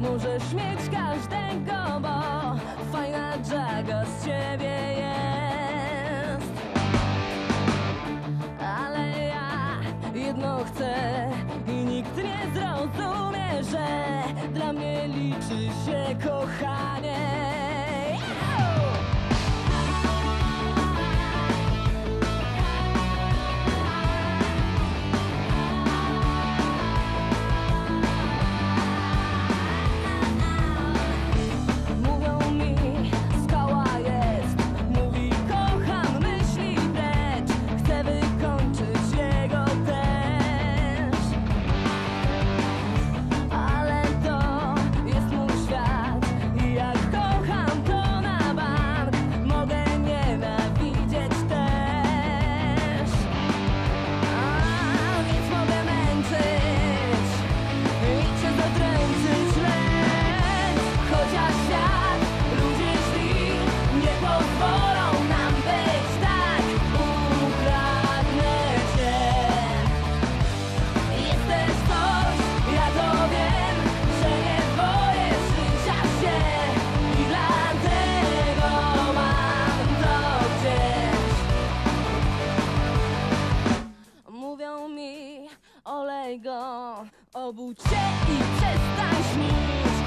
Możesz mieć każdego, bo fajna Jaga z ciebie jest. Ale ja jedno chcę i nikt nie zrozumie, że dla mnie liczy się kochanie. Go, obudź się i przestań śnić